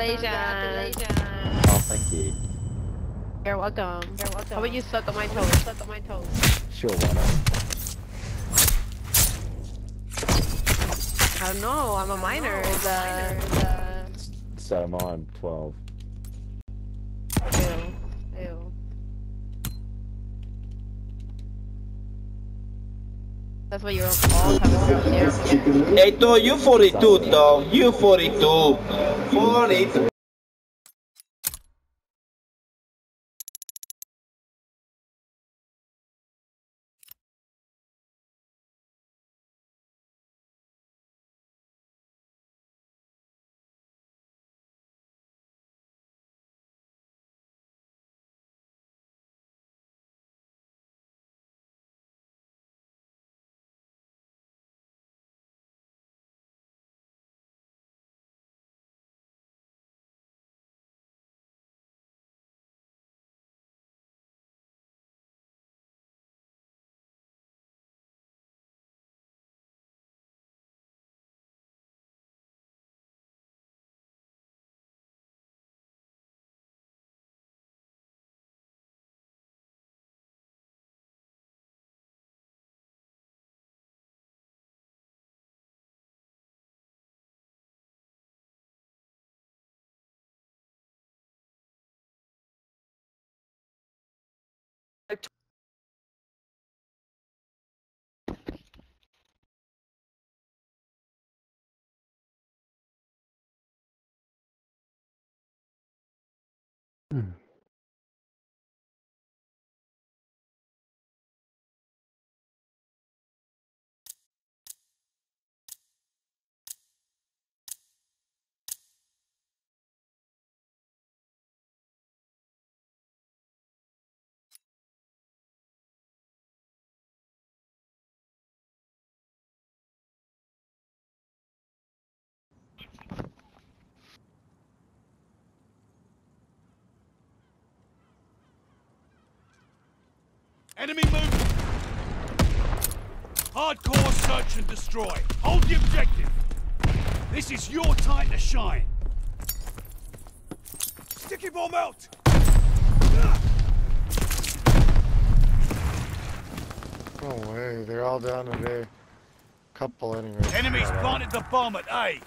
Congratulations. Oh, thank you. You're welcome. You're welcome. How about you suck on my toes? Suck on my toes. Sure, why not? I don't know. I'm a minor. The, So am I, I'm uh, 12. Ew. Ew. That's what you're called. Have a girl Hey, to, you 42, to. You 42. 42. Enemy movement! Hardcore search and destroy. Hold the objective. This is your time to shine. Sticky bomb out! No way, they're all down there. Couple anyway. Enemies planted the bomb at A.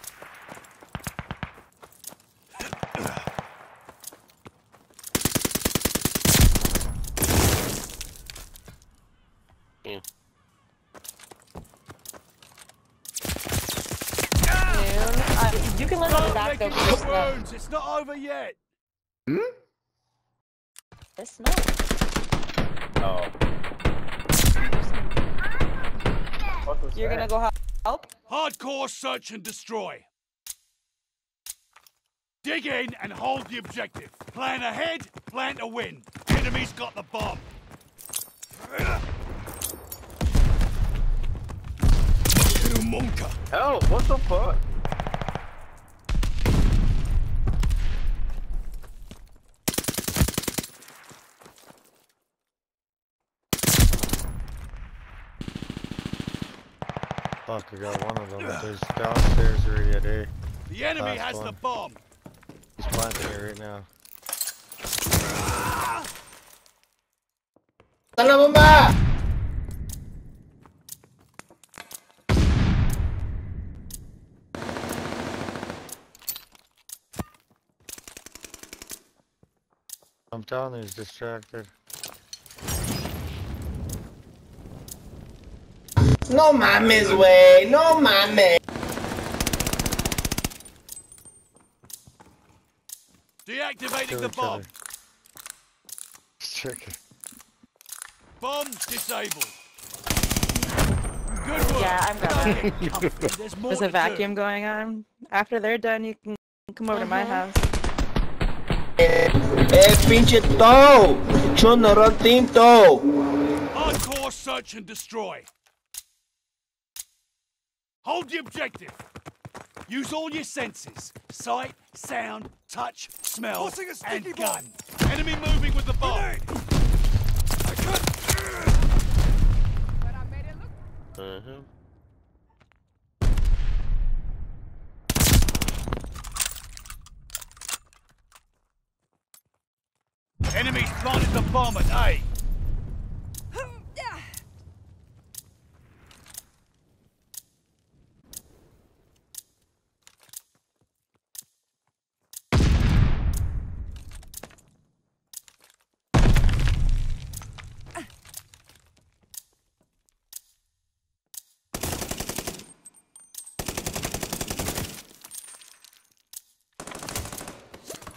Uh, you can let Don't it back make though it for this now. wounds. It's not over yet. Hmm? It's not. Oh. You're gonna go help? help? Hardcore search and destroy. Dig in and hold the objective. Plan ahead, plan to win. Enemy's got the bomb. Monka. Oh, what the fuck? Fuck, I got one of them. There's downstairs already at A. The enemy Last has one. the bomb. He's planting it right now. Sana bomba! I'm down there, he's distracted. No mames, güey. No mames. Deactivating the bomb. other. Just checking. Bomb disabled. Good work. Yeah, I'm going. Don't get comfy. There's more There's to a do. vacuum going on. After they're done, you can come over to my house. Eh, pinche to. Chuno run team to. Hardcore search and destroy. Hold the objective. Use all your senses. Sight, sound, touch, smell, and gun. Enemy moving with the bomb. Grenade. I cut. Uh -huh. Enemies planted the bomb at A.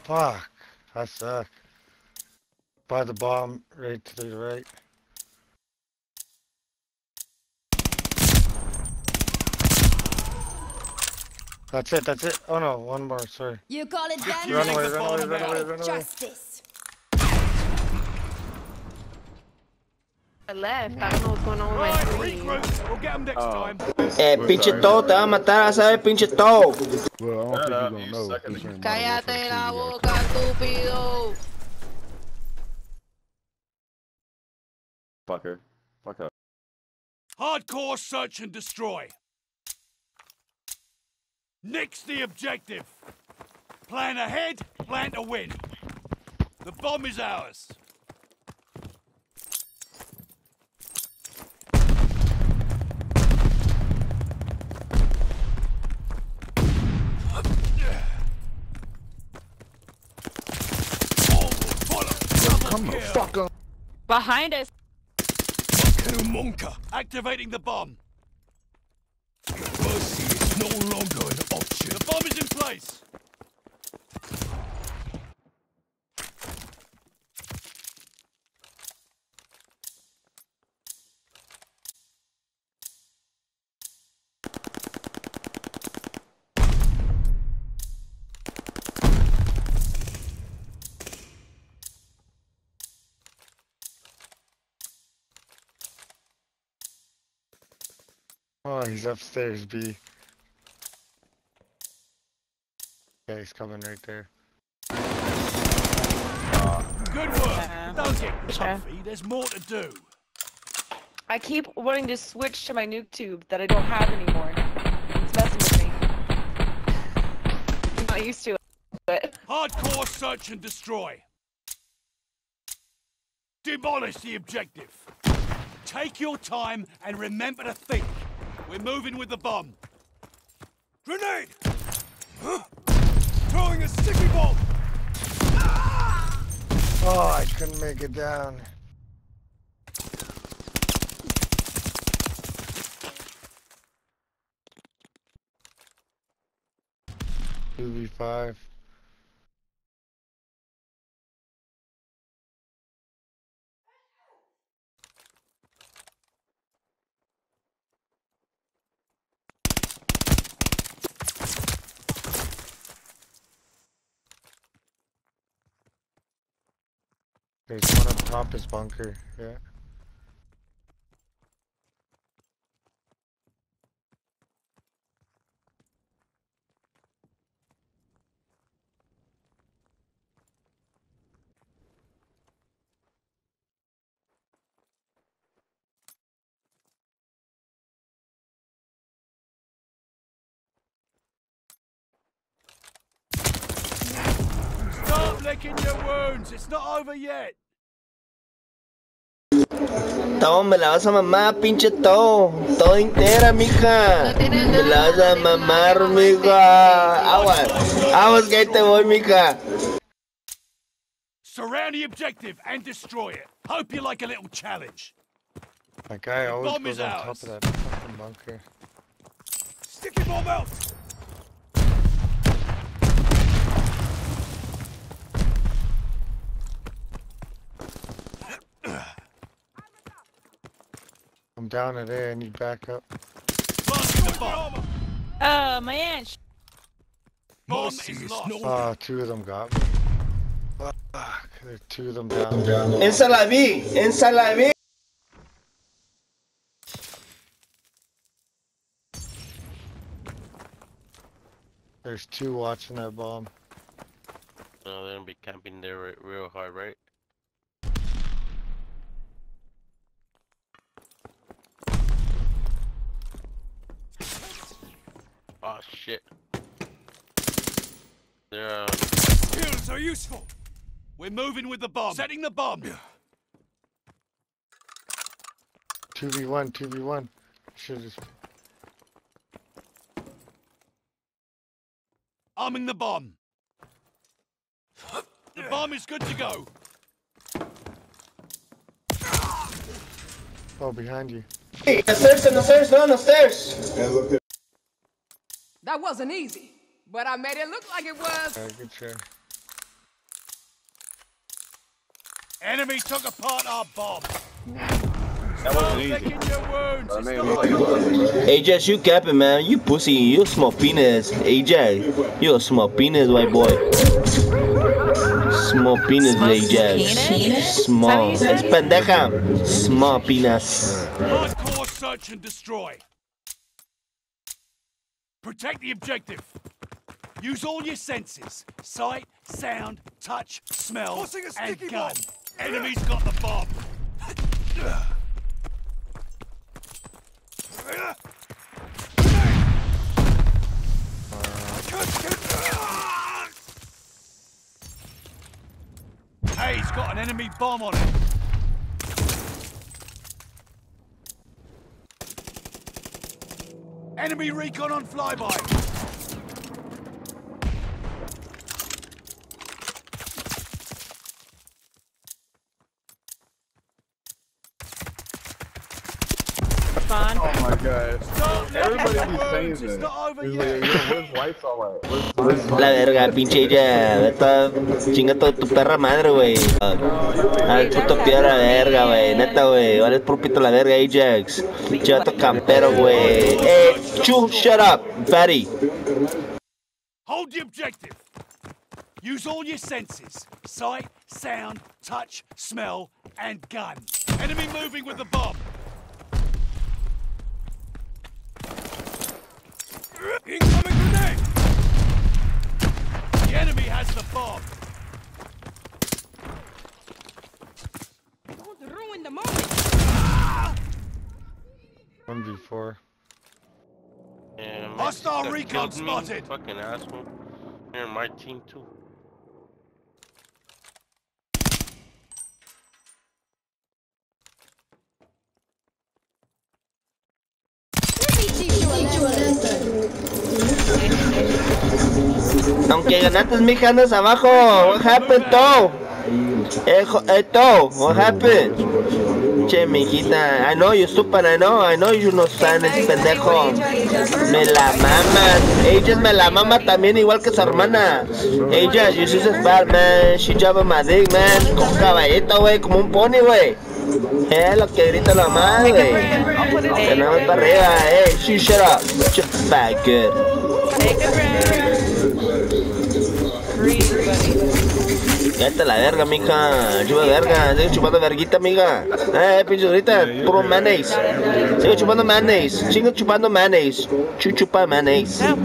Fuck. I suck. By the bomb, right to the right. That's it, that's it. Oh no, one more, sorry. You call it? Run away, run away, run away, run away. Justice. I left. I don't know what's going on with my Right, screen. regroup. We'll get them next Oh. time. Eh, pinche todo, te va a matar, ¿sabes? Pinche todo. Well, I don't think you're gonna you know. suck at He's the in Cállate Modern la Warfare 2, boca, estúpido. Fucker. Fuck up. Hardcore search and destroy. Nix the objective. Plan ahead, plan to win. The bomb is ours. Come the fuck on. Behind us. Kumonka, activating the bomb. Mercy is no longer an option. The bomb is in place. He's upstairs, B. Yeah, he's coming right there. Good work. Yeah. Don't get Okay. comfy. There's more to do. I keep wanting to switch to my nuke tube that I don't have anymore. It's messing with me. I'm not used to it. Hardcore search and destroy. Demolish the objective. Take your time and remember to think. We're moving with the bomb. Grenade! Huh? Throwing a sticky bomb! Ah! Oh, I couldn't make it down. Two v five. There's one on top his bunker. Yeah. Licking your wounds. It's not over yet. Todo me la vas a mamar, pinche todo. Todo entera, mija. Me la vas a mamar, mija. Aguas. Aguas que ahí te voy, mija. Surround the objective and destroy it. Hope you like a little challenge. That guy always bomb goes is on top ours. of that fucking bunker. Sticky bomb out! I'm down at A. I need backup. Oh, Planting the bomb. Oh, my aunt. Bomb is lost. Oh, two of them got me. Fuck. There's two of them down. Esa la vi. Esa la vi. There's two watching that bomb. No, they're gonna be camping there real hard, right? Oh shit. They're uh, Heals are useful. We're moving with the bomb. Setting the bomb. 2v1, 2v1. Should just. Arming the bomb. The bomb is good to go. Oh, behind you. Hey, the stairs, the stairs, no, on the stairs. That wasn't easy, but I made it look like it was. Alright, good try. Enemy took apart our bomb. That wasn't easy. Licking your wounds. I mean, not we- over. Ajax, you capping, man. You pussy. You a small penis. Ajax, you a small penis, white boy. Small penis, Ajax. Small. Es pendeja. Small penis. Hardcore search and destroy. Protect the objective. Use all your senses. Sight, sound, touch, smell, and gun. Enemy's got the bomb. Hey, he's got an enemy bomb on him. Enemy recon on flyby. La verga, pinche Ajax. Esta chinga toda tu perra madre, güey. Al puto piedra verga, güey. Neta, güey. Vale por pito la verga, Ajax. Pinche vato campero, güey. Hey, Chu, shut up, fatty. Hold the objective. Use all your senses. Sight, sound, touch, smell, and gun. Enemy moving with the bomb. Incoming grenade! The enemy has the bomb. Don't ruin the moment. 1v4. Yeah, man, Hostile recon spotted. Fucking asshole. You're in my team too. Aunque ganaste, mija, andas abajo. What happened, to? Eh, eh, what happened? Che, mijita, I know you stupid, I know, I know you no sabes, pendejo. Me la mamas. Ella me la mama también, igual que su hermana. Ella, see this bad, man. She driving my dick, man. Como un caballito, güey, como un pony, güey. Es lo que grita la madre, güey. I'll put it in. Tenemos para arriba, eh. She shut up. Shut back, good. Take a breath. Breathe, buddy. Cállate la verga, mija. Chupa verga. Sigue chupando verguita, amiga. Eh, pinche ahorita. Puro mayonnaise. Sigue chupando mayonnaise. Sigue chupando mayonnaise. Chu chupa mayonnaise. No.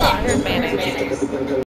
I heard mayonnaise.